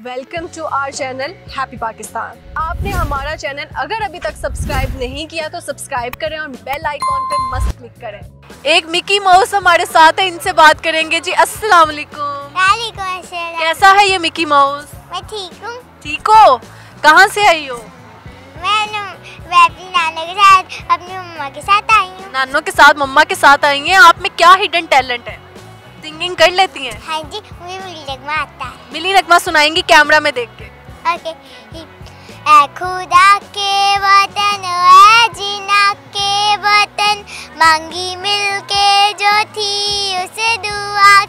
Welcome to our channel happy Pakistan. आपने हमारा channel अगर अभी तक सब्सक्राइब नहीं किया तो सब्सक्राइब करें और बेल आइकॉन पे मस्त क्लिक करें। एक मिकी माउस हमारे साथ है इनसे बात करेंगे। जी अस्सलाम वालेकुम वालेकुम अस्सलाम कैसा है ये मिकी माउस? मैं ठीक हूँ। ठीक हो? कहाँ से आई हो? मैं मैं अपनी नाना के साथ अपनी मम्मा के साथ आई हूँ। नानों के साथ मम्मा के साथ आई हैं। आप में क्या हिडन टैलेंट है? सिंगिंग कर लेती हैं। हाँ जी मुझे मिली लगवा आता है। मिली नगमा सुनाएँगी कैमरा में देख के। ओके खुदा के वतन जीना के वतन, मांगी मिल के जो थी उसे दुआ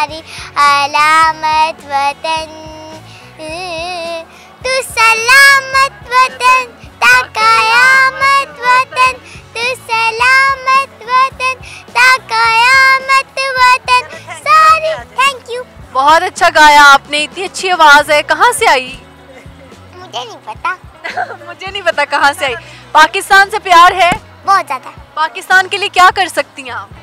हमारी अलामत वतन। तू सलामत वतन ता कयामत वतन। तू सलामत वतन ता कयामत वतन। सारी थैंक यू बहुत अच्छा गाया आपने इतनी अच्छी आवाज़ है। कहाँ से आई? मुझे नहीं पता। मुझे नहीं पता कहाँ से आई। पाकिस्तान से प्यार है? बहुत ज़्यादा। पाकिस्तान के लिए क्या कर सकती हैं आप?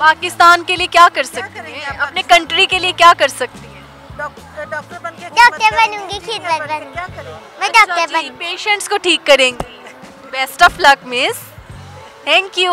पाकिस्तान के लिए क्या कर सकती हैं? अपने कंट्री के लिए क्या कर सकती हैं? डॉक्टर बन के डॉक्टर बनूँगी खिदमत बनूँगी। मैं डॉक्टर बनूँगी। पेशेंट्स को ठीक करेंगी। Best of luck miss thank you